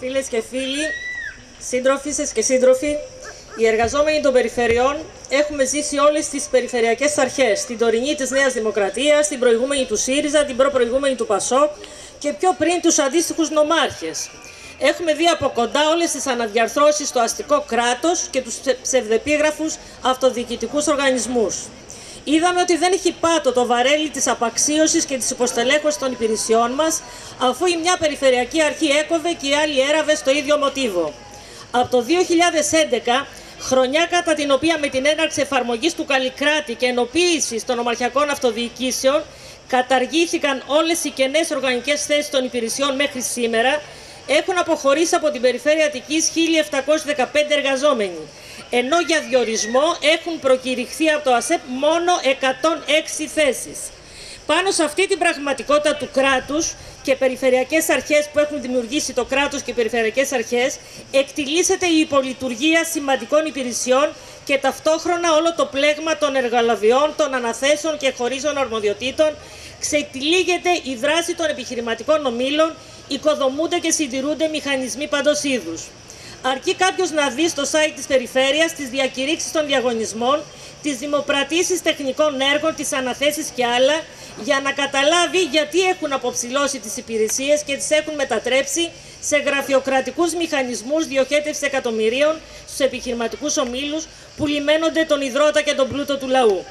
Φίλες και φίλοι, σύντροφισσες και σύντροφοι, οι εργαζόμενοι των περιφερειών έχουμε ζήσει όλες τις περιφερειακές αρχές. Την τωρινή της Νέας Δημοκρατίας, την προηγούμενη του ΣΥΡΙΖΑ, την προπροηγούμενη του ΠΑΣΟΚ και πιο πριν τους αντίστοιχους νομάρχες. Έχουμε δει από κοντά όλες τις αναδιαρθρώσεις στο αστικό κράτος και τους ψευδεπίγραφους αυτοδιοικητικούς οργανισμούς. Είδαμε ότι δεν έχει πάτο το βαρέλι της απαξίωσης και της υποστελέχωσης των υπηρεσιών μας, αφού η μια περιφερειακή αρχή έκοβε και η άλλη έραβες στο ίδιο μοτίβο. Από το 2011, χρονιά κατά την οποία με την έναρξη εφαρμογής του Καλλικράτη και ενοποίησης των ομαρχιακών αυτοδιοικήσεων καταργήθηκαν όλες οι κενές οργανικές θέσεις των υπηρεσιών μέχρι σήμερα, έχουν αποχωρήσει από την περιφέρεια Αττικής 1.715 εργαζόμενοι, ενώ για διορισμό έχουν προκηρυχθεί από το ΑΣΕΠ μόνο 106 θέσεις. Πάνω σε αυτή την πραγματικότητα του κράτους και περιφερειακές αρχές που έχουν δημιουργήσει το κράτος και οι περιφερειακές αρχές, εκτιλήσεται η υπολειτουργία σημαντικών υπηρεσιών και ταυτόχρονα όλο το πλέγμα των εργαλαβιών, των αναθέσεων και χωρίζων αρμοδιοτήτων, ξετυλίγεται η δράση των επιχειρηματικών ομήλων, οικοδομούνται και συντηρούνται μηχανισμοί παντός είδους. Αρκεί κάποιος να δει στο site της Περιφέρειας τις διακηρύξεις των διαγωνισμών, τις δημοπρατήσεις τεχνικών έργων, τις αναθέσεις και άλλα, για να καταλάβει γιατί έχουν αποψηλώσει τις υπηρεσίες και τις έχουν μετατρέψει σε γραφειοκρατικούς μηχανισμούς διοχέτευσης εκατομμυρίων στους επιχειρηματικούς ομίλους που λιμένονται τον υδρότα και τον πλούτο του λαού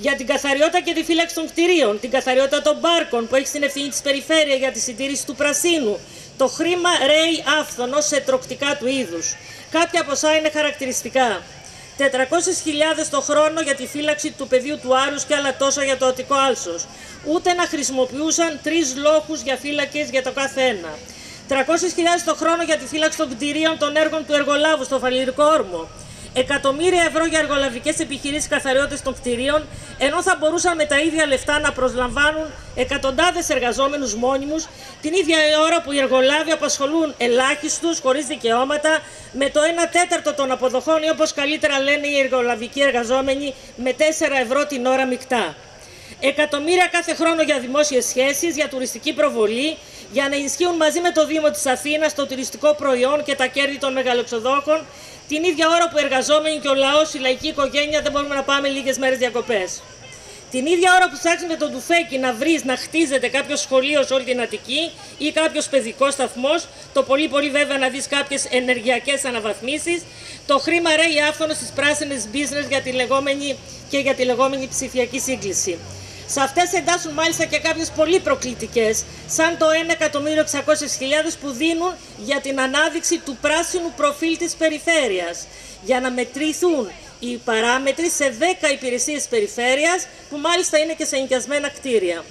για την καθαριότητα και τη φύλαξη των κτηρίων, την καθαριότητα των πάρκων που έχει στην ευθύνη της περιφέρεια για τη συντήρηση του πρασίνου. Το χρήμα ρέει άφθονο σε τροκτικά του είδους. Κάποια ποσά είναι χαρακτηριστικά. 400.000 το χρόνο για τη φύλαξη του πεδίου του Άρους και άλλα τόσα για το Αττικό Άλσος. Ούτε να χρησιμοποιούσαν τρεις λόχους για φύλακες για το κάθε ένα. 300.000 το χρόνο για τη φύλαξη των κτηρίων των έργων του εργολάβου στο Φαλυρικό Όρμο εκατομμύρια ευρώ για εργολαβικές επιχειρήσεις καθαριότητες των κτηρίων, ενώ θα μπορούσαν με τα ίδια λεφτά να προσλαμβάνουν εκατοντάδες εργαζόμενους μόνιμους, την ίδια ώρα που οι εργολάβοι απασχολούν ελάχιστους, χωρίς δικαιώματα, με το 1 τέταρτο των αποδοχών ή όπως καλύτερα λένε οι εργολαβικοί εργαζόμενοι, με 4 ευρώ την ώρα μεικτά. Εκατομμύρια κάθε χρόνο για δημόσιες σχέσεις, για τουριστική προβολή, για να ενισχύουν μαζί με το Δήμο της Αθήνας το τουριστικό προϊόν και τα κέρδη των μεγαλοξοδόχων, την ίδια ώρα που οι εργαζόμενοι και ο λαός, η λαϊκή οικογένεια δεν μπορούμε να πάμε λίγες μέρες διακοπές. Την ίδια ώρα που ψάχνει τον τουφέκι να βρεις να χτίζεται κάποιος σχολείος σε όλη την Αττική ή κάποιος παιδικός σταθμός, το πολύ πολύ βέβαια να δεις κάποιες ενεργειακές αναβαθμίσεις, το χρήμα ρέει άφθονος στι πράσινε business για τη λεγόμενη και για τη λεγόμενη ψηφιακή σύγκληση. Σε αυτές εντάσσουν μάλιστα και κάποιες πολύ προκλητικές, σαν το 1.600.000 που δίνουν για την ανάδειξη του πράσινου προφίλ της περιφέρειας, για να μετρηθούν οι παράμετροι σε 10 υπηρεσίες περιφέρειας, που μάλιστα είναι και σε ενοικιασμένα κτίρια.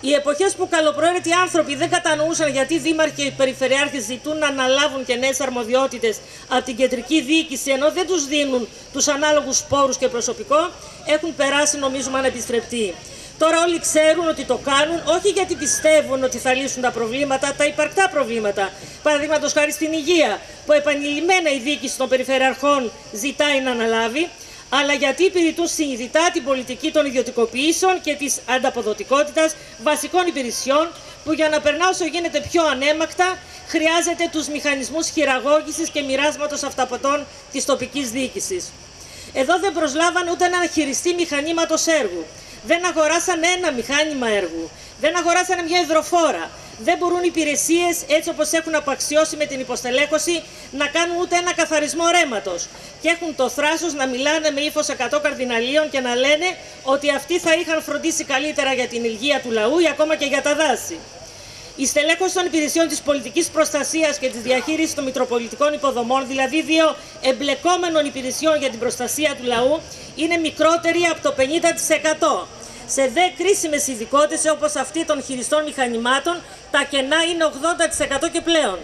Οι εποχές που καλοπροαίρετοι άνθρωποι δεν κατανοούσαν γιατί οι δήμαρχοι και οι περιφερειάρχες ζητούν να αναλάβουν και νέες αρμοδιότητες από την κεντρική διοίκηση, ενώ δεν τους δίνουν τους ανάλογους πόρους και προσωπικό, έχουν περάσει νομίζουμε ανεπιστρεπτοί. Τώρα όλοι ξέρουν ότι το κάνουν, όχι γιατί πιστεύουν ότι θα λύσουν τα προβλήματα, τα υπαρκτά προβλήματα. Παραδείγματος χάρη στην υγεία, που επανειλημμένα η διοίκηση των περιφερειαρχών ζητάει να αναλάβει, αλλά γιατί υπηρετούν συνειδητά την πολιτική των ιδιωτικοποιήσεων και της ανταποδοτικότητας βασικών υπηρεσιών, που για να περνά όσο γίνεται πιο ανέμακτα, χρειάζεται τους μηχανισμούς χειραγώγησης και μοιράσματος αυταποτών της τοπικής διοίκησης. Εδώ δεν προσλάβανε ούτε έναν χειριστή μηχανήματος έργου δεν αγοράσαν ένα μηχάνημα έργου, δεν αγοράσαν μια υδροφόρα. Δεν μπορούν οι υπηρεσίες, έτσι όπως έχουν απαξιώσει με την υποστελέχωση, να κάνουν ούτε ένα καθαρισμό ρέματος. Και έχουν το θράσος να μιλάνε με ύφος 100 καρδιναλίων και να λένε ότι αυτοί θα είχαν φροντίσει καλύτερα για την υγεία του λαού ή ακόμα και για τα δάση. Η στελέχωση των υπηρεσιών της πολιτικής προστασίας και της διαχείρισης των μητροπολιτικών υποδομών, δηλαδή δύο εμπλεκόμενων υπηρεσιών για την προστασία του λαού, είναι μικρότερη από το 50%. Σε δε κρίσιμες ειδικότητες όπως αυτή των χειριστών μηχανημάτων, τα κενά είναι 80% και πλέον.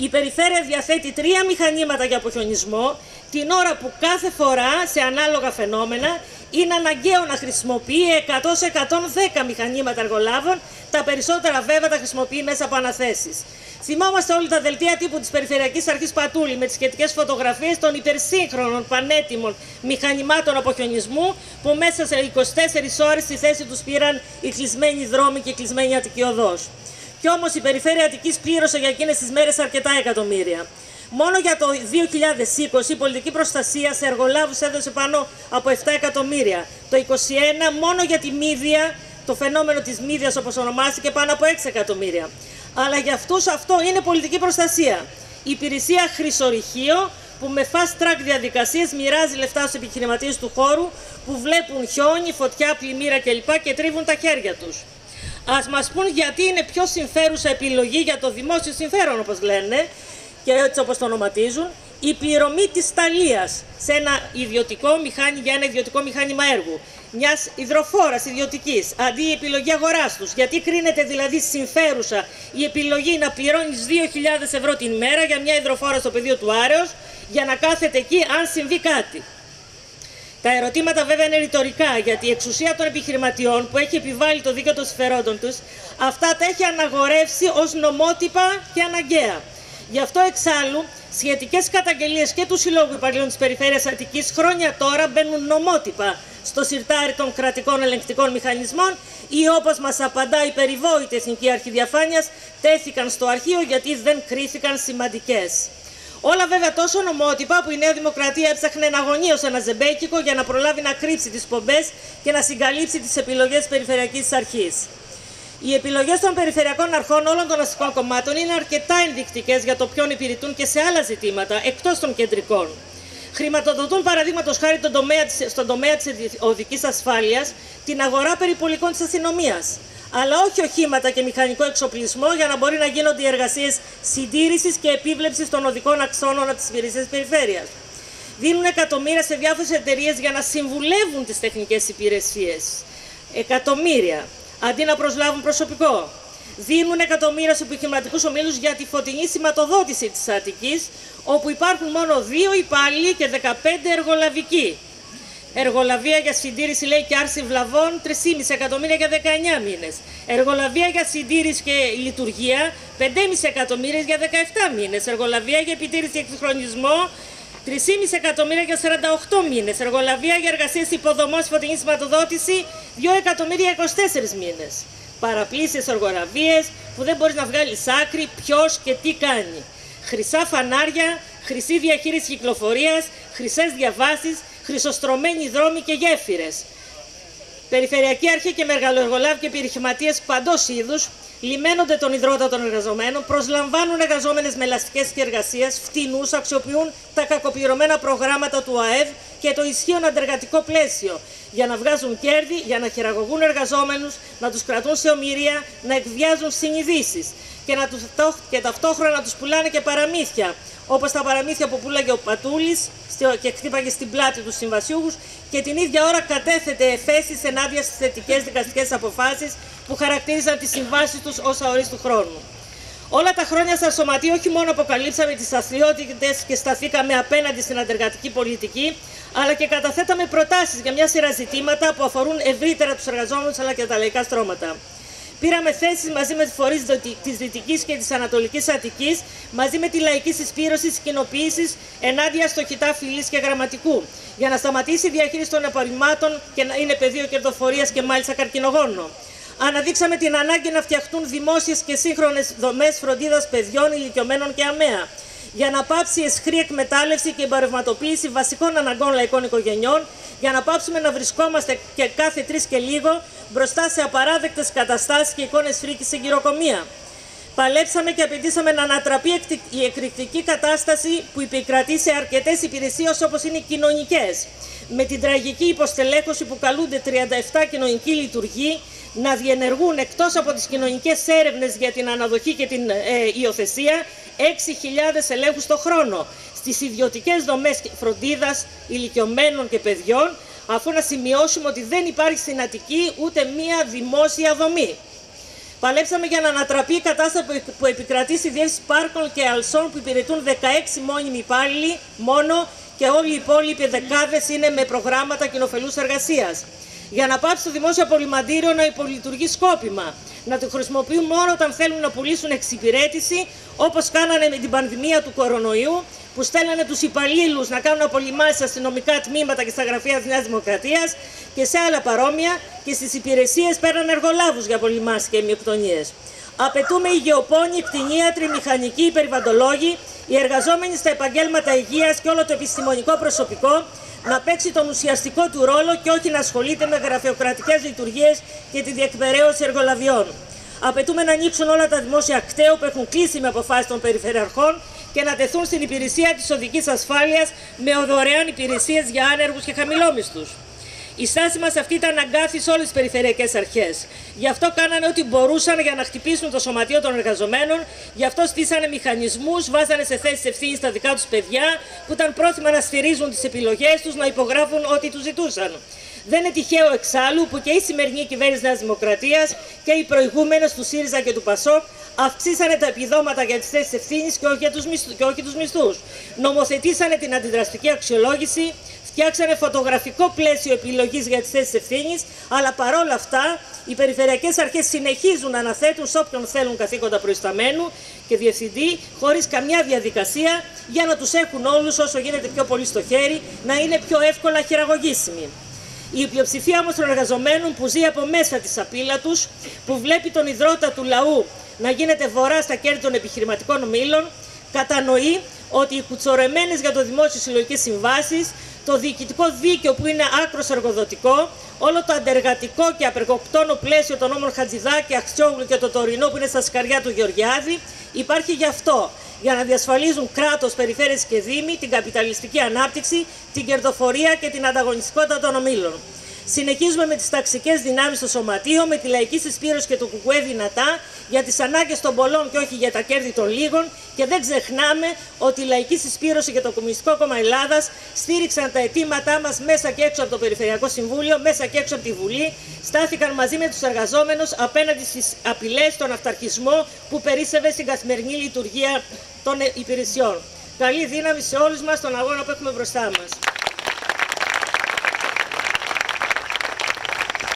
Η περιφέρεια διαθέτει τρία μηχανήματα για αποχιονισμό, την ώρα που κάθε φορά σε ανάλογα φαινόμενα είναι αναγκαίο να χρησιμοποιεί 100-110 μηχανήματα εργολάβων, τα περισσότερα βέβαια τα χρησιμοποιεί μέσα από αναθέσεις. Θυμόμαστε όλοι τα δελτία τύπου της Περιφερειακής Αρχής Πατούλη με τις σχετικές φωτογραφίες των υπερσύγχρονων πανέτοιμων μηχανημάτων αποχιονισμού που μέσα σε 24 ώρες στη θέση τους πήραν οι κλεισμένοι δρόμοι και η κλεισμένη Αττική Κι όμως η περιφέρεια Αττικής πλήρωσε για εκείνες τις μέρες αρκετά εκατομμύρια. Μόνο για το 2020 η πολιτική προστασία σε εργολάβους έδωσε πάνω από 7 εκατομμύρια. Το 2021 μόνο για τη μύδια, το φαινόμενο της μύδιας όπως ονομάστηκε, πάνω από 6 εκατομμύρια. Αλλά για αυτούς αυτό είναι πολιτική προστασία. Η υπηρεσία Χρυσορυχείο που με fast track διαδικασίες μοιράζει λεφτά στους επιχειρηματίες του χώρου που βλέπουν χιόνι, φωτιά, πλημμύρα κλπ. και τρίβουν τα χέρια τους. Α μας πούν γιατί είναι πιο συμφέρουσα επιλογή για το δημόσιο συμφέρον, όπως λένε, και έτσι όπως το ονοματίζουν, η πληρωμή της Ταλίας σε ένα ιδιωτικό μηχάνημα για ένα ιδιωτικό μηχάνημα έργου. Μιας υδροφόρας ιδιωτικής, αντί η επιλογή αγοράς τους. Γιατί κρίνεται δηλαδή συμφέρουσα η επιλογή να πληρώνεις 2.000 ευρώ την μέρα για μια υδροφόρα στο πεδίο του Άρεο για να κάθεται εκεί αν συμβεί κάτι. Τα ερωτήματα βέβαια είναι ρητορικά, γιατί η εξουσία των επιχειρηματιών που έχει επιβάλει το δίκαιο των συμφερόντων τους, αυτά τα έχει αναγορεύσει ως νομότυπα και αναγκαία. Γι' αυτό εξάλλου σχετικές καταγγελίες και του Συλλόγου Υπαλλήλων της Περιφέρειας Αττικής χρόνια τώρα μπαίνουν νομότυπα στο σιρτάρι των κρατικών ελεγκτικών μηχανισμών ή όπως μας απαντά η περιβόητη Εθνική Αρχή Διαφάνειας, τέθηκαν στο αρχείο γιατί δεν κρίθηκαν σημαντικές. Όλα βέβαια τόσο νομότυπα που η Νέα Δημοκρατία έψαχνε να αγωνίω ένα ζεμπέκικο για να προλάβει να κρύψει τις πομπές και να συγκαλύψει τις επιλογές της Περιφερειακής Αρχής. Οι επιλογές των περιφερειακών αρχών όλων των αστικών κομμάτων είναι αρκετά ενδεικτικές για το ποιον υπηρετούν και σε άλλα ζητήματα εκτός των κεντρικών. Χρηματοδοτούν παραδείγματος χάρη τον τομέα, στον τομέα της οδικής ασφάλειας την αγορά περιπολικών της αστυνομίας. Αλλά όχι οχήματα και μηχανικό εξοπλισμό για να μπορεί να γίνονται οι εργασίες συντήρησης και επίβλεψης των οδικών αξώνων από τις υπηρεσίες περιφέρειας. Δίνουν εκατομμύρια σε διάφορες εταιρείες για να συμβουλεύουν τις τεχνικές υπηρεσίες. Εκατομμύρια αντί να προσλάβουν προσωπικό. Δίνουν εκατομμύρια σε επιχειρηματικούς ομίλους για τη φωτεινή σηματοδότηση της Αττικής, όπου υπάρχουν μόνο δύο υπάλληλοι και 15 εργολαβικοί. Εργολαβία για συντήρηση λέει και άρση βλαβών 3,5 εκατομμύρια για 19 μήνες. Εργολαβία για συντήρηση και λειτουργία 5,5 εκατομμύρια για 17 μήνες. Εργολαβία για επιτήρηση και εξυγχρονισμό 3,5 εκατομμύρια για 48 μήνες. Εργολαβία για εργασίες υποδομών φωτεινή σηματοδότηση 2 εκατομμύρια 24 μήνες. Παραπλήσει εργολαβίε που δεν μπορείς να βγάλεις άκρη ποιος και τι κάνει. Χρυσά φανάρια, χρυσή διαχείριση κυκλοφορίας, χρυσές διαβάσεις, χρυσοστρωμένοι δρόμοι και γέφυρες. Περιφερειακή αρχή και μεγαλοεργολάβοι και επιχειρηματίες παντός είδους λιμένονται τον υδρότα των εργαζομένων, προσλαμβάνουν εργαζόμενες με ελαστικές εργασία, φτηνούς, αξιοποιούν τα κακοπληρωμένα προγράμματα του ΑΕΔ και το ισχύον αντεργατικό πλαίσιο για να βγάζουν κέρδη, για να χειραγωγούν εργαζόμενους, να τους κρατούν σε ομοιρία, να εκβιάζουν συνειδήσεις και, να τους, και ταυτόχρονα να τους πουλάνε και παραμύθια όπως τα παραμύθια που πουλάγε ο Πατούλης και χτύπαγε στην πλάτη τους συμβασιούχους και την ίδια ώρα κατέθετε εφέσεις ενάντια στις θετικές δικαστικές αποφάσεις που χαρακτήριζαν τις συμβάσεις τους ως αορίστου χρόνου. Όλα τα χρόνια στα σωματεία όχι μόνο αποκαλύψαμε τις αστριότητε και σταθήκαμε απέναντι στην αντεργατική πολιτική, αλλά και καταθέταμε προτάσεις για μια σειρά ζητήματα που αφορούν ευρύτερα τους εργαζόμενους αλλά και τα λαϊκά στρώματα. Πήραμε θέσεις μαζί με τις φορείς της Δυτικής και της Ανατολικής Αττικής, μαζί με τη λαϊκή συσπήρωση της κοινοποίησης ενάντια στο χιτά φυλής και γραμματικού, για να σταματήσει η διαχείριση των απορριμμάτων και να είναι πεδίο κερδοφορίας και μάλιστα καρκινογόνο. Αναδείξαμε την ανάγκη να φτιαχτούν δημόσιες και σύγχρονες δομές φροντίδας παιδιών, ηλικιωμένων και αμαία για να πάψει η εσχρή εκμετάλλευση και εμπορευματοποίηση βασικών αναγκών λαϊκών οικογενειών, για να πάψουμε να βρισκόμαστε και κάθε τρεις και λίγο μπροστά σε απαράδεκτες καταστάσεις και εικόνες φρίκης σε γυροκομεία. Παλέψαμε και απαιτήσαμε να ανατραπεί η εκρηκτική κατάσταση που επικρατεί σε αρκετές υπηρεσίες όπως είναι οι κοινωνικές. Με την τραγική υποστελέχωση που καλούνται 37 κοινωνικοί λειτουργοί να διενεργούν εκτός από τις κοινωνικές έρευνες για την αναδοχή και την ε, υιοθεσία 6.000 ελέγχους το χρόνο στις ιδιωτικές δομές φροντίδας ηλικιωμένων και παιδιών αφού να σημειώσουμε ότι δεν υπάρχει στην Αττική ούτε μία δημόσια δομή. Παλέψαμε για να ανατραπεί η κατάσταση που επικρατεί στη διεύθυνση πάρκων και αλσών που υπηρετούν 16 μόνιμοι υπάλληλοι μόνο και όλοι οι υπόλοιποι δεκάδες είναι με προγράμματα κοινοφελούς εργασίας για να πάψει το δημόσιο απολυμαντήριο να υπολειτουργεί σκόπιμα. Να το χρησιμοποιούν μόνο όταν θέλουν να πουλήσουν εξυπηρέτηση, όπως κάνανε με την πανδημία του κορονοϊού, που στέλνανε τους υπαλλήλους να κάνουν απολυμάσεις αστυνομικά τμήματα και στα γραφεία της Νέας Δημοκρατίας και σε άλλα παρόμοια και στις υπηρεσίες παίρναν εργολάβους για απολυμάσεις και μειοκτονίε. Απαιτούμε οι γεωπόνοι, κτηνίατροι, μηχανικοί, περιβαντολόγοι, οι εργαζόμενοι στα επαγγέλματα υγείας και όλο το επιστημονικό προσωπικό να παίξει τον ουσιαστικό του ρόλο και όχι να ασχολείται με γραφειοκρατικές λειτουργίες και τη διεκπαιρέωση εργολαβιών. Απαιτούμε να ανοίξουν όλα τα δημόσια κτέου που έχουν κλείσει με αποφάσεις των περιφερειαρχών και να τεθούν στην υπηρεσία της οδικής ασφάλειας με δωρεάν υπηρεσίες για άνεργους και χαμηλόμισθου. Η στάση μας αυτή ήταν αγκάθι σε όλες τις περιφερειακές αρχές. Γι' αυτό κάνανε ό,τι μπορούσαν για να χτυπήσουν το σωματείο των εργαζομένων, γι' αυτό στήσανε μηχανισμούς, βάζανε σε θέσεις ευθύνης τα δικά τους παιδιά, που ήταν πρόθυμα να στηρίζουν τις επιλογές τους, να υπογράφουν ό,τι τους ζητούσαν. Δεν είναι τυχαίο εξάλλου που και η σημερινή κυβέρνηση Νέας Δημοκρατίας και οι προηγούμενε του ΣΥΡΙΖΑ και του ΠΑΣΟΚ αυξήσανε τα επιδόματα για τις θέσεις ευθύνης και όχι τους μισθούς. Νομοθετήσανε την αντιδραστική αξιολόγηση, φτιάξανε φωτογραφικό πλαίσιο επιλογής για τις θέσεις ευθύνης, αλλά παρόλα αυτά οι περιφερειακές αρχές συνεχίζουν να αναθέτουν σε όποιον θέλουν καθήκοντα προϊσταμένου και διευθυντή, χωρίς καμιά διαδικασία, για να τους έχουν όλους όσο γίνεται πιο πολύ στο χέρι, να είναι πιο εύκολα χειραγωγήσιμοι. Η πλειοψηφία όμως των εργαζομένων που ζει από μέσα της σαπίλα τους, που βλέπει τον ιδρώτα του λαού να γίνεται βορρά στα κέρδη των επιχειρηματικών ομίλων, κατανοεί ότι οι κουτσορεμένες για το δημόσιο συλλογικές συμβάσεις, το διοικητικό δίκαιο που είναι άκρος εργοδοτικό, όλο το αντεργατικό και απεργοκτόνο πλαίσιο των νόμων Χατζηδάκη, Αξιόγλου και το τωρινό που είναι στα σκαριά του Γεωργιάδη, υπάρχει γι' αυτό. Για να διασφαλίζουν κράτος, περιφέρειες και δήμοι την καπιταλιστική ανάπτυξη, την κερδοφορία και την ανταγωνιστικότητα των ομίλων. Συνεχίζουμε με τις ταξικές δυνάμεις στο σωματείο, με τη λαϊκή συσπήρωση και το κουκουέ δυνατά για τις ανάγκες των πολλών και όχι για τα κέρδη των λίγων. Και δεν ξεχνάμε ότι η λαϊκή συσπήρωση και το Κομμουνιστικό Κόμμα Ελλάδας στήριξαν τα αιτήματά μας μέσα και έξω από το Περιφερειακό Συμβούλιο, μέσα και έξω από τη Βουλή. Στάθηκαν μαζί με τους εργαζόμενους απέναντι στις απειλές, στον αυταρχισμό που περίσσευε στην καθημερινή λειτουργία των υπηρεσιών. Καλή δύναμη σε όλους μας στον αγώνα που έχουμε μπροστά μας.